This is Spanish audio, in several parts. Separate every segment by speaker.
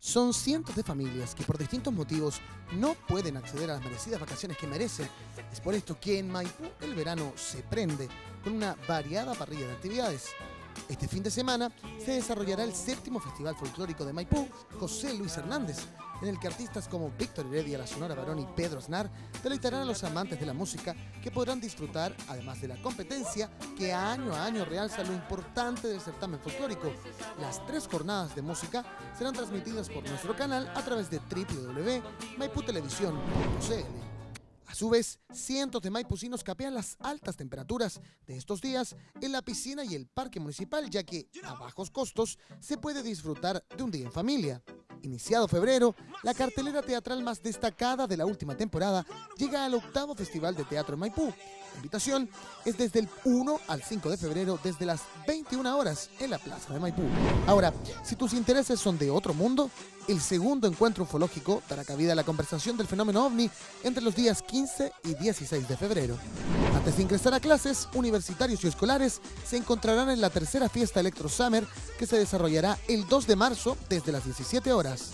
Speaker 1: Son cientos de familias que por distintos motivos no pueden acceder a las merecidas vacaciones que merecen. Es por esto que en Maipú el verano se prende con una variada parrilla de actividades. Este fin de semana se desarrollará el séptimo Festival Folclórico de Maipú, José Luis Hernández, en el que artistas como Víctor Heredia, La Sonora Barón y Pedro Aznar deleitarán a los amantes de la música que podrán disfrutar, además de la competencia, que año a año realza lo importante del certamen folclórico. Las tres jornadas de música serán transmitidas por nuestro canal a través de www.maiputelevisión.cl. A su vez, cientos de maipucinos capean las altas temperaturas de estos días en la piscina y el parque municipal, ya que a bajos costos se puede disfrutar de un día en familia. Iniciado febrero, la cartelera teatral más destacada de la última temporada llega al octavo Festival de Teatro en Maipú. La invitación es desde el 1 al 5 de febrero, desde las 21 horas en la Plaza de Maipú. Ahora, si tus intereses son de otro mundo, el segundo encuentro ufológico dará cabida a la conversación del fenómeno ovni entre los días 15 y 16 de febrero. De ingresar a clases, universitarios y escolares se encontrarán en la tercera fiesta Electro Summer que se desarrollará el 2 de marzo desde las 17 horas.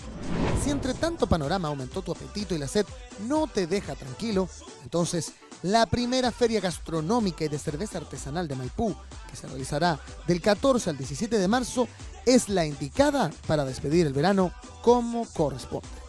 Speaker 1: Si entre tanto panorama aumentó tu apetito y la sed no te deja tranquilo, entonces la primera feria gastronómica y de cerveza artesanal de Maipú, que se realizará del 14 al 17 de marzo, es la indicada para despedir el verano como corresponde.